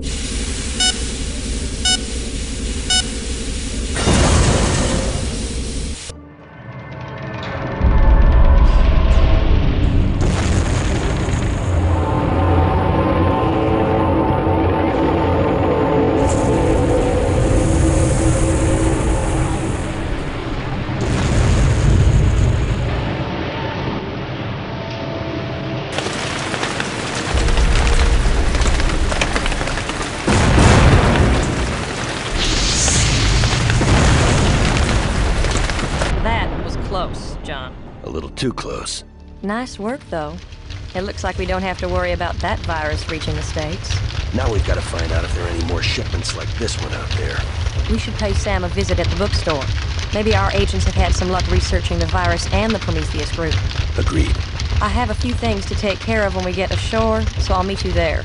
That John. A little too close. Nice work, though. It looks like we don't have to worry about that virus reaching the States. Now we've got to find out if there are any more shipments like this one out there. We should pay Sam a visit at the bookstore. Maybe our agents have had some luck researching the virus and the Prometheus group. Agreed. I have a few things to take care of when we get ashore, so I'll meet you there.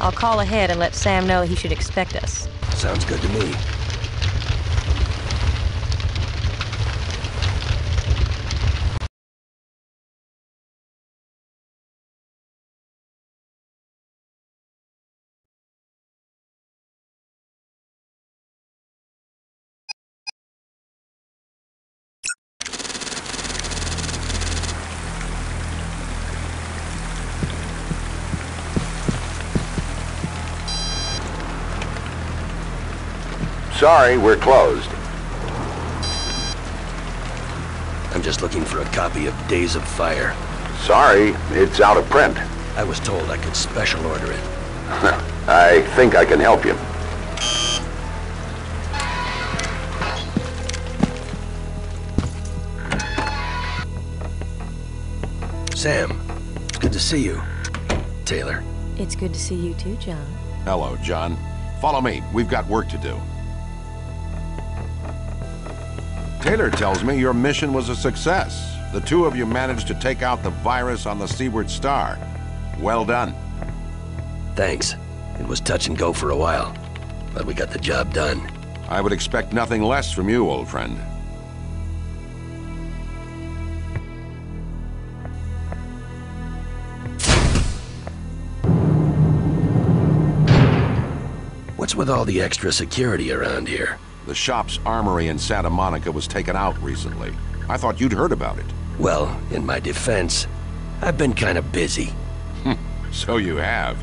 I'll call ahead and let Sam know he should expect us. Sounds good to me. Sorry, we're closed. I'm just looking for a copy of Days of Fire. Sorry, it's out of print. I was told I could special order it. I think I can help you. Sam, it's good to see you. Taylor. It's good to see you too, John. Hello, John. Follow me. We've got work to do. Taylor tells me your mission was a success. The two of you managed to take out the virus on the Seaward Star. Well done. Thanks. It was touch and go for a while, but we got the job done. I would expect nothing less from you, old friend. What's with all the extra security around here? The shop's armory in Santa Monica was taken out recently. I thought you'd heard about it. Well, in my defense, I've been kind of busy. So you have.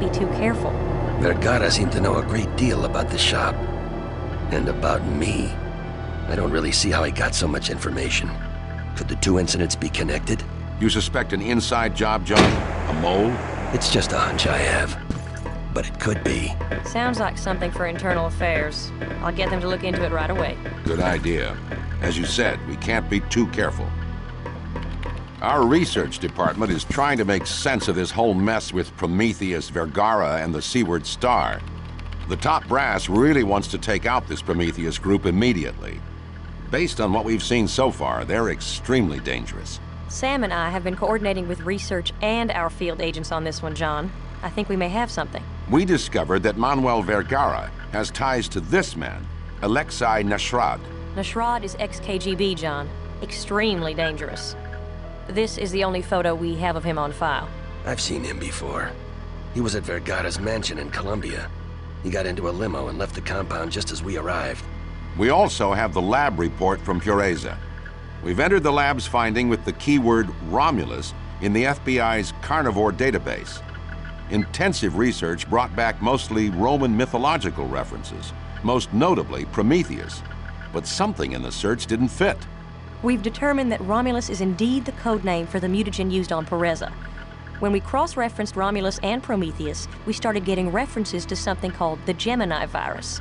Be too careful. Vergara seemed to know a great deal about the shop. And about me. I don't really see how he got so much information. Could the two incidents be connected? You suspect an inside job, John? A mole? It's just a hunch I have. But it could be. Sounds like something for internal affairs. I'll get them to look into it right away. Good idea. As you said, we can't be too careful. Our research department is trying to make sense of this whole mess with Prometheus, Vergara, and the Seaward Star. The top brass really wants to take out this Prometheus group immediately. Based on what we've seen so far, they're extremely dangerous. Sam and I have been coordinating with research and our field agents on this one, John. I think we may have something. We discovered that Manuel Vergara has ties to this man, Alexei Nashrad. Nashrad is ex-KGB, John. Extremely dangerous. This is the only photo we have of him on file. I've seen him before. He was at Vergara's mansion in Colombia. He got into a limo and left the compound just as we arrived. We also have the lab report from Pureza. We've entered the lab's finding with the keyword Romulus in the FBI's carnivore database. Intensive research brought back mostly Roman mythological references, most notably Prometheus. But something in the search didn't fit. We've determined that Romulus is indeed the code name for the mutagen used on Pereza. When we cross-referenced Romulus and Prometheus, we started getting references to something called the Gemini virus.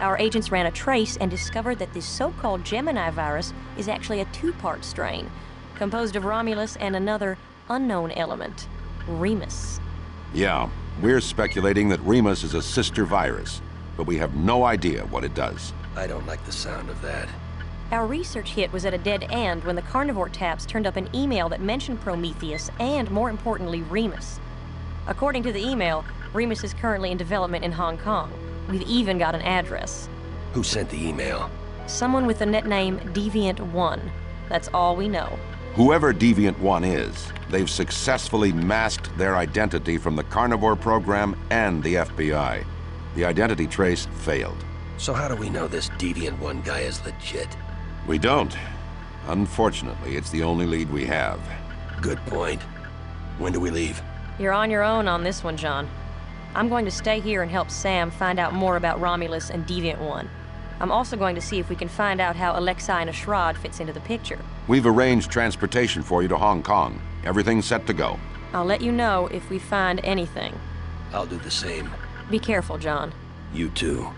Our agents ran a trace and discovered that this so-called Gemini virus is actually a two-part strain, composed of Romulus and another unknown element, Remus. Yeah, We're speculating that Remus is a sister virus, but we have no idea what it does. I don't like the sound of that. Our research hit was at a dead end when the carnivore taps turned up an email that mentioned Prometheus and, more importantly, Remus. According to the email, Remus is currently in development in Hong Kong. We've even got an address. Who sent the email? Someone with the net name Deviant1. That's all we know. Whoever Deviant One is, they've successfully masked their identity from the Carnivore program and the FBI. The identity trace failed. So how do we know this Deviant One guy is legit? We don't. Unfortunately, it's the only lead we have. Good point. When do we leave? You're on your own on this one, John. I'm going to stay here and help Sam find out more about Romulus and Deviant One. I'm also going to see if we can find out how Alexei and Nashrad fits into the picture. We've arranged transportation for you to Hong Kong. Everything's set to go. I'll let you know if we find anything. I'll do the same. Be careful, John. You too.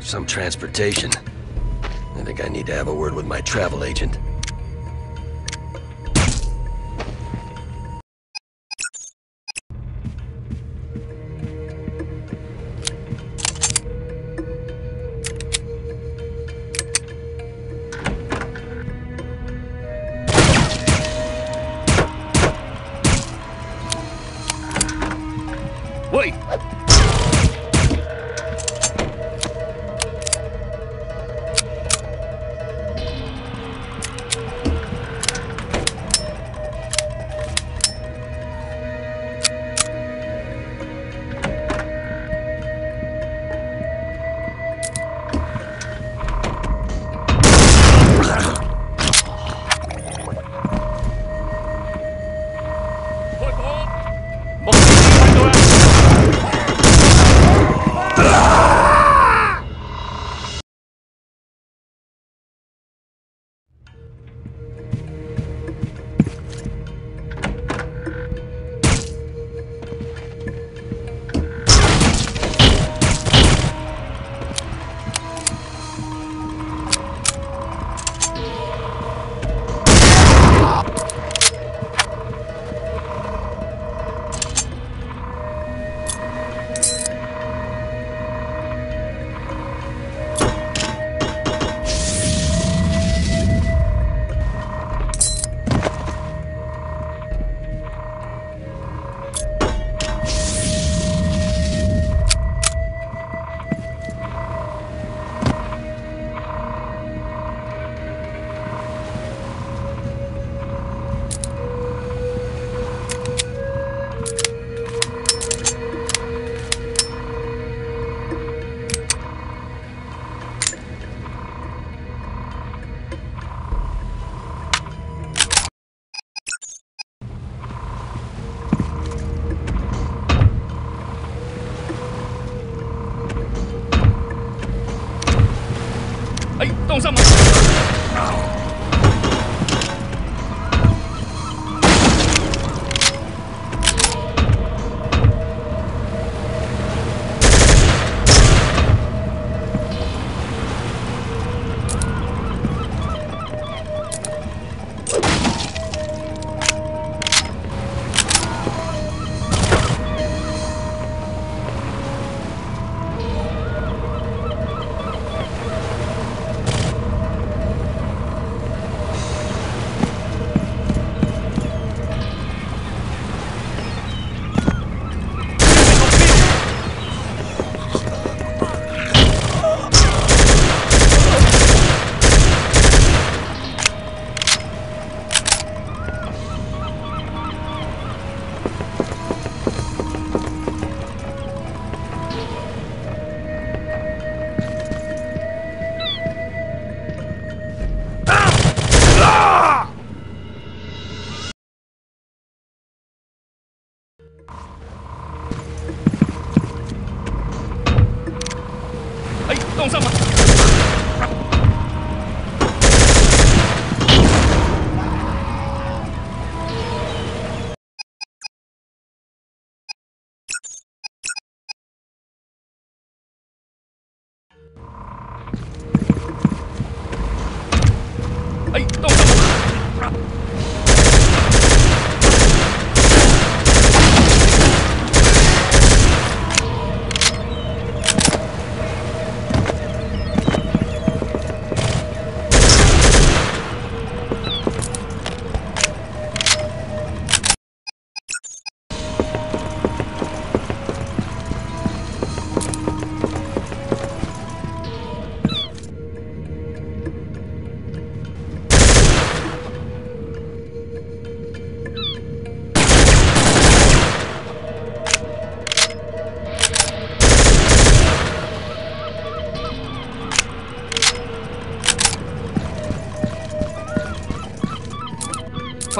Some transportation. I think I need to have a word with my travel agent.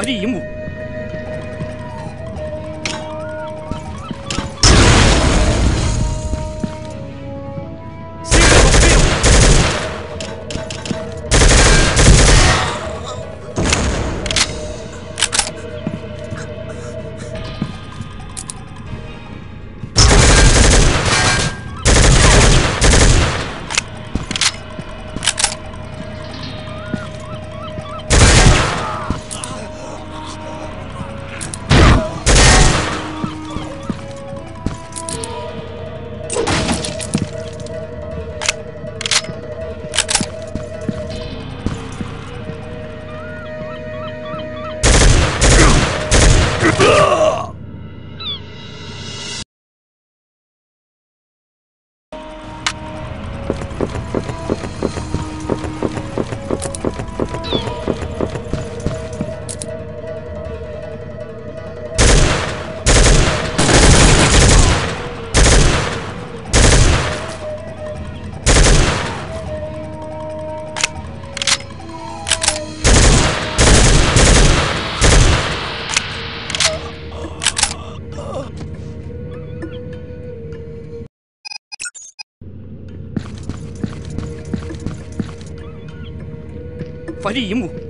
Đi 幕 Ugh! Phải.